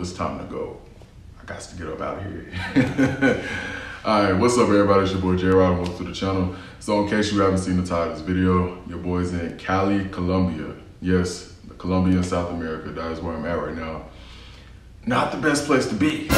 it's time to go. I got to get up out of here. All right, what's up, everybody? It's your boy J Rod, and welcome to the channel. So, in case you haven't seen the title of this video, your boy's in Cali, Colombia. Yes, Colombia South America. That is where I'm at right now. Not the best place to be. All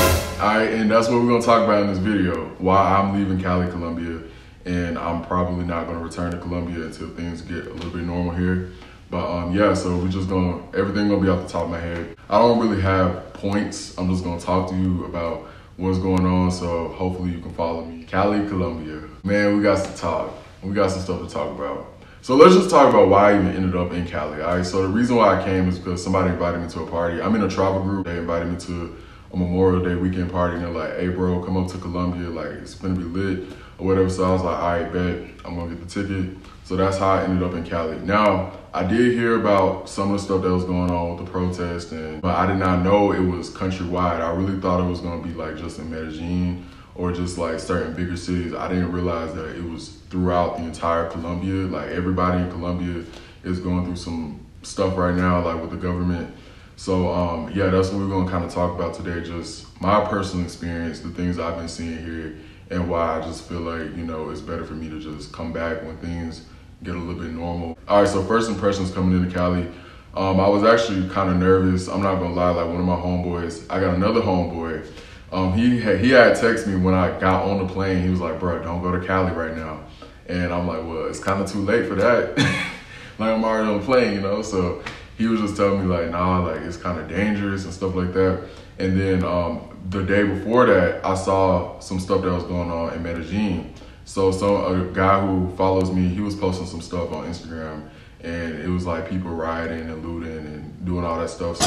right, and that's what we're gonna talk about in this video. Why I'm leaving Cali, Colombia, and I'm probably not gonna return to Colombia until things get a little bit normal here. But um, yeah, so we're just gonna everything gonna be off the top of my head. I don't really have points. I'm just gonna talk to you about what's going on. So hopefully you can follow me. Cali, Colombia. Man, we got some talk. We got some stuff to talk about. So let's just talk about why I even ended up in Cali. All right. So the reason why I came is because somebody invited me to a party. I'm in a travel group. They invited me to a Memorial Day weekend party. And they're like, hey, bro, come up to Colombia, Like, it's to be lit or whatever. So I was like, all right, bet. I'm to get the ticket. So that's how I ended up in Cali. Now, I did hear about some of the stuff that was going on with the protest, and but I did not know it was countrywide. I really thought it was going to be like just in Medellin or just like certain bigger cities. I didn't realize that it was throughout the entire Colombia. Like everybody in Colombia is going through some stuff right now, like with the government. So um, yeah, that's what we're going to kind of talk about today. Just my personal experience, the things I've been seeing here, and why I just feel like you know it's better for me to just come back when things get a little bit normal. All right, so first impressions coming into Cali. Um, I was actually kind of nervous. I'm not gonna lie, like one of my homeboys, I got another homeboy. Um, he had, he had texted me when I got on the plane. He was like, bro, don't go to Cali right now. And I'm like, well, it's kind of too late for that. like I'm already on the plane, you know? So he was just telling me like, nah, like it's kind of dangerous and stuff like that. And then um, the day before that, I saw some stuff that was going on in Medellin. So some a guy who follows me, he was posting some stuff on Instagram, and it was like people rioting and looting and doing all that stuff.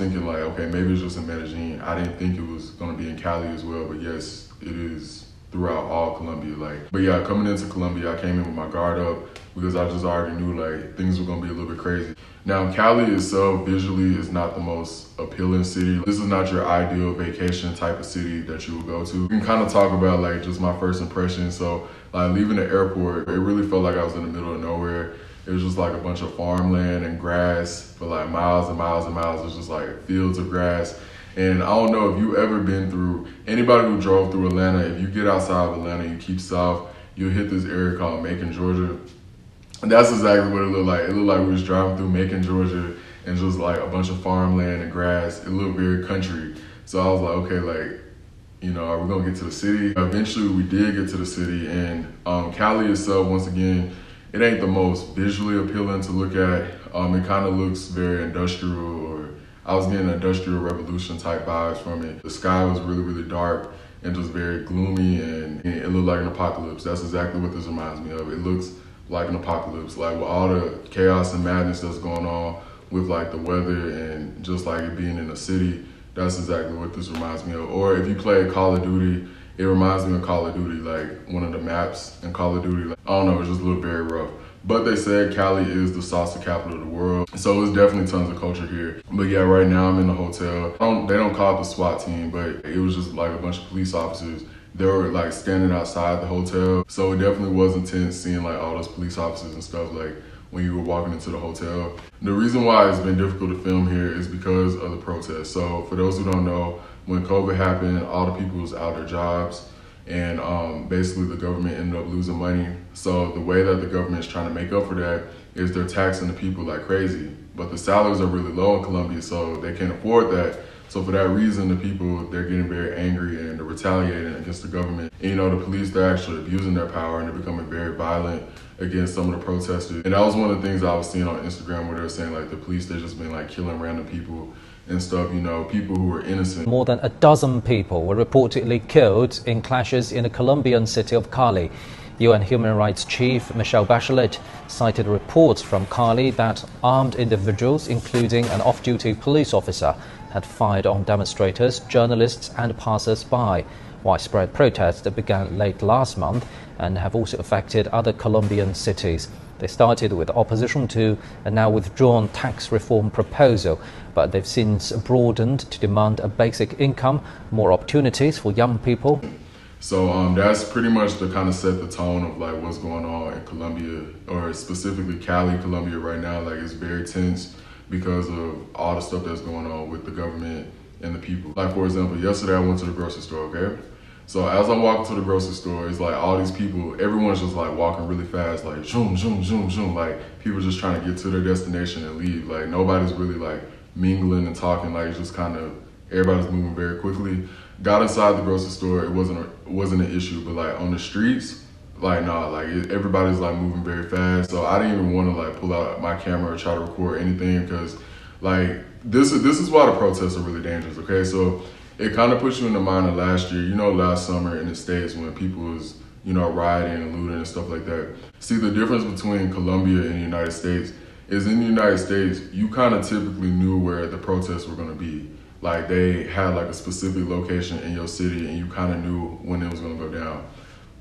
thinking like, okay, maybe it's just in Medellin. I didn't think it was gonna be in Cali as well, but yes, it is throughout all Colombia. Like, but yeah, coming into Colombia, I came in with my guard up because I just already knew like things were gonna be a little bit crazy. Now, Cali itself visually is not the most appealing city. This is not your ideal vacation type of city that you would go to. We can kind of talk about like just my first impression. So like leaving the airport, it really felt like I was in the middle of nowhere. It was just like a bunch of farmland and grass for like miles and miles and miles. It was just like fields of grass. And I don't know if you ever been through, anybody who drove through Atlanta, if you get outside of Atlanta, you keep south, you'll hit this area called Macon, Georgia. And that's exactly what it looked like. It looked like we was driving through Macon, Georgia, and just like a bunch of farmland and grass. It looked very country. So I was like, okay, like, you know, are we gonna get to the city? Eventually we did get to the city and um, Cali itself, once again, it ain't the most visually appealing to look at. Um, it kind of looks very industrial, I was getting industrial revolution type vibes from it. The sky was really, really dark and just very gloomy, and it looked like an apocalypse. That's exactly what this reminds me of. It looks like an apocalypse, like with all the chaos and madness that's going on with like the weather and just like it being in a city. That's exactly what this reminds me of. Or if you play Call of Duty it reminds me of Call of Duty, like one of the maps in Call of Duty. Like, I don't know, it just looked very rough. But they said Cali is the salsa capital of the world. So it's definitely tons of culture here. But yeah, right now I'm in the hotel. Don't, they don't call it the SWAT team, but it was just like a bunch of police officers. They were like standing outside the hotel. So it definitely was intense seeing like all those police officers and stuff like when you were walking into the hotel. The reason why it's been difficult to film here is because of the protests. So for those who don't know, when COVID happened, all the people was out of their jobs and um, basically the government ended up losing money. So the way that the government is trying to make up for that is they're taxing the people like crazy. But the salaries are really low in Colombia, so they can't afford that. So for that reason, the people, they're getting very angry and they're retaliating against the government. And, you know, the police, they're actually abusing their power and they're becoming very violent against some of the protesters. And that was one of the things I was seeing on Instagram where they were saying like the police, they've just been like killing random people and stuff, you know, people who were innocent. More than a dozen people were reportedly killed in clashes in the Colombian city of Cali. UN Human Rights Chief Michelle Bachelet cited reports from Cali that armed individuals, including an off duty police officer, had fired on demonstrators, journalists, and passers by. Widespread protests that began late last month and have also affected other Colombian cities. They started with opposition to a now withdrawn tax reform proposal, but they've since broadened to demand a basic income, more opportunities for young people. So um, that's pretty much to kind of set the tone of like what's going on in Colombia, or specifically Cali, Colombia right now. Like it's very tense because of all the stuff that's going on with the government and the people. Like for example, yesterday I went to the grocery store. Okay, so as I'm walking to the grocery store, it's like all these people, everyone's just like walking really fast, like zoom, zoom, zoom, zoom. Like people just trying to get to their destination and leave. Like nobody's really like mingling and talking. Like it's just kind of everybody's moving very quickly. Got inside the grocery store, it wasn't a, wasn't an issue, but like on the streets, like nah, like it, everybody's like moving very fast. So I didn't even want to like pull out my camera or try to record anything because like this is this is why the protests are really dangerous. Okay, so it kind of puts you in the mind of last year. You know, last summer in the states when people was you know rioting and looting and stuff like that. See, the difference between Colombia and the United States is in the United States, you kind of typically knew where the protests were going to be. Like they had like a specific location in your city, and you kind of knew when it was going to go down.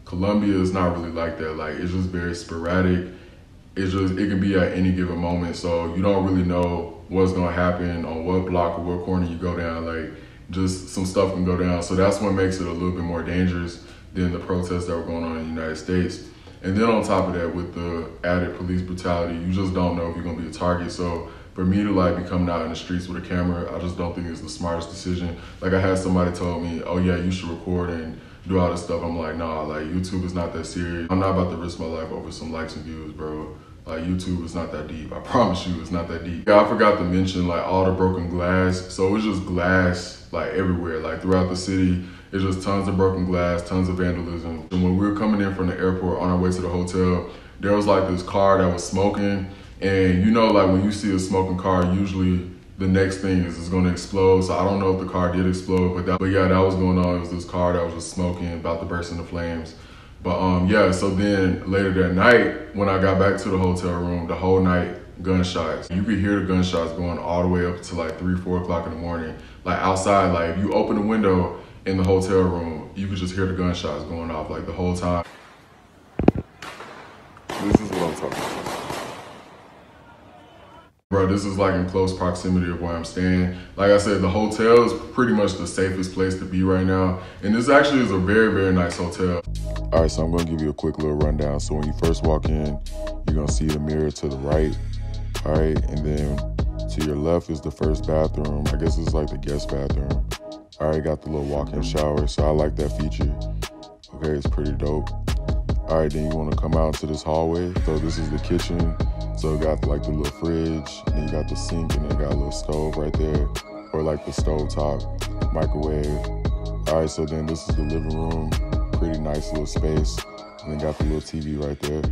Colombia is not really like that. Like it's just very sporadic. It's just it can be at any given moment, so you don't really know what's gonna happen on what block or what corner you go down. Like just some stuff can go down. So that's what makes it a little bit more dangerous than the protests that were going on in the United States. And then on top of that, with the added police brutality, you just don't know if you're gonna be a target. So for me to like be coming out in the streets with a camera, I just don't think it's the smartest decision. Like I had somebody told me, oh yeah, you should record and do all this stuff. I'm like, nah, like YouTube is not that serious. I'm not about to risk my life over some likes and views, bro. Like YouTube is not that deep. I promise you, it's not that deep. Yeah, I forgot to mention like all the broken glass. So it's just glass like everywhere, like throughout the city. It's just tons of broken glass, tons of vandalism. And when we were coming in from the airport on our way to the hotel, there was like this car that was smoking. And you know, like when you see a smoking car, usually the next thing is it's gonna explode. So I don't know if the car did explode, but that, but yeah, that was going on. It was this car that was just smoking, about to burst into flames. But um, yeah, so then later that night, when I got back to the hotel room, the whole night, gunshots. You could hear the gunshots going all the way up to like three, four o'clock in the morning. Like outside, like if you open the window in the hotel room, you could just hear the gunshots going off like the whole time. This is what I'm talking about. Bro, this is like in close proximity of where I'm staying. Like I said, the hotel is pretty much the safest place to be right now. And this actually is a very, very nice hotel. All right, so I'm gonna give you a quick little rundown. So when you first walk in, you're gonna see the mirror to the right. All right, and then to your left is the first bathroom. I guess it's like the guest bathroom. All right, got the little walk-in shower, so I like that feature. Okay, it's pretty dope. All right, then you wanna come out to this hallway. So this is the kitchen. So it got like the little fridge, and you got the sink, and then got a little stove right there, or like the stove top, microwave. All right, so then this is the living room, pretty nice little space, and then got the little TV right there.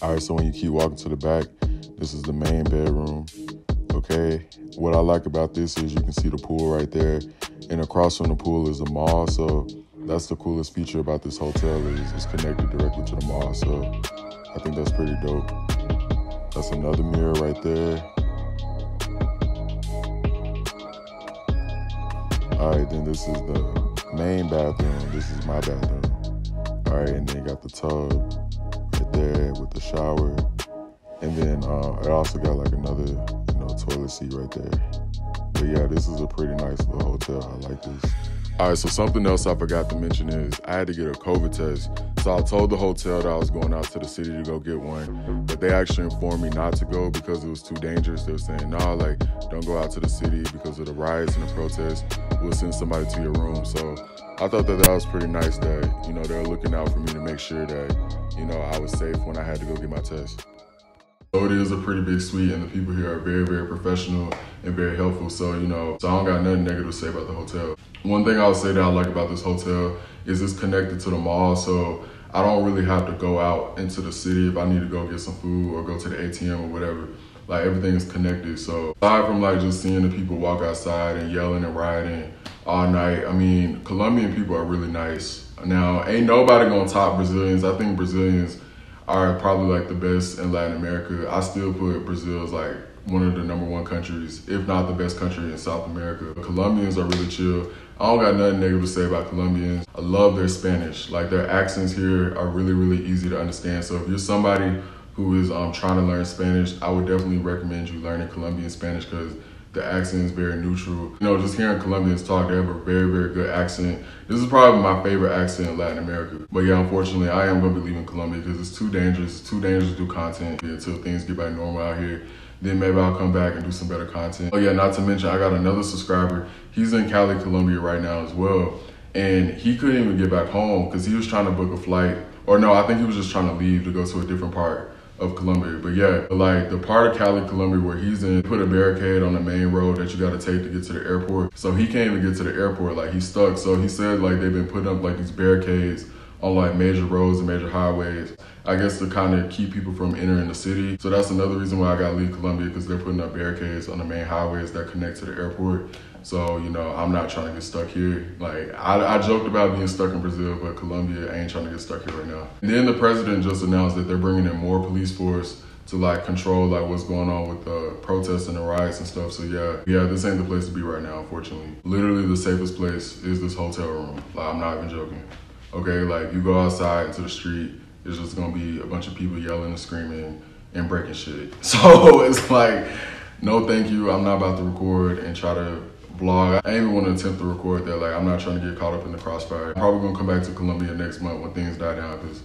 All right, so when you keep walking to the back, this is the main bedroom. Okay, what I like about this is you can see the pool right there, and across from the pool is the mall. So that's the coolest feature about this hotel is it's connected directly to the mall. So I think that's pretty dope. That's another mirror right there. All right, then this is the main bathroom. This is my bathroom. All right, and then you got the tub right there with the shower. And then uh, it also got like another, you know, toilet seat right there. But yeah, this is a pretty nice little hotel. I like this. All right, so something else I forgot to mention is I had to get a COVID test. So I told the hotel that I was going out to the city to go get one, but they actually informed me not to go because it was too dangerous. They were saying, nah, like, don't go out to the city because of the riots and the protests. We'll send somebody to your room. So I thought that that was pretty nice that, you know, they're looking out for me to make sure that, you know, I was safe when I had to go get my test. So it is a pretty big suite and the people here are very, very professional and very helpful. So, you know, so I don't got nothing negative to say about the hotel. One thing I'll say that I like about this hotel is it's connected to the mall. So I don't really have to go out into the city if I need to go get some food or go to the ATM or whatever. Like everything is connected. So aside from like just seeing the people walk outside and yelling and rioting all night, I mean, Colombian people are really nice. Now, ain't nobody gonna top Brazilians. I think Brazilians are probably like the best in Latin America. I still put Brazil as like one of the number one countries, if not the best country in South America. Colombians are really chill. I don't got nothing negative to say about Colombians. I love their Spanish. Like their accents here are really, really easy to understand. So if you're somebody who is um, trying to learn Spanish, I would definitely recommend you learning Colombian Spanish because the accent is very neutral. You know, just hearing Colombians talk, they have a very, very good accent. This is probably my favorite accent in Latin America. But yeah, unfortunately, I am going to be leaving Colombia because it's too dangerous. It's too dangerous to do content until things get back normal out here. Then maybe I'll come back and do some better content. Oh yeah, not to mention, I got another subscriber. He's in Cali, Colombia right now as well. And he couldn't even get back home because he was trying to book a flight. Or no, I think he was just trying to leave to go to a different part of Colombia. But yeah, like the part of Cali, Colombia where he's in, put a barricade on the main road that you gotta take to get to the airport. So he can't even get to the airport, like he's stuck. So he said like they've been putting up like these barricades on like major roads and major highways. I guess to kind of keep people from entering the city. So that's another reason why I gotta leave Colombia because they're putting up barricades on the main highways that connect to the airport. So, you know, I'm not trying to get stuck here. Like, I, I joked about being stuck in Brazil, but Colombia, ain't trying to get stuck here right now. And then the president just announced that they're bringing in more police force to like control like what's going on with the protests and the riots and stuff. So yeah, yeah, this ain't the place to be right now, unfortunately. Literally the safest place is this hotel room. Like I'm not even joking. Okay, like you go outside into the street, it's just gonna be a bunch of people yelling and screaming and breaking shit. So it's like, no thank you. I'm not about to record and try to vlog. I even want to attempt to record that. Like, I'm not trying to get caught up in the crossfire. I'm probably gonna come back to Colombia next month when things die down because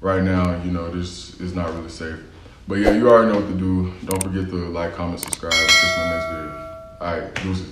right now, you know, this is not really safe. But yeah, you already know what to do. Don't forget to like, comment, subscribe. Catch my next video. All right, deuces.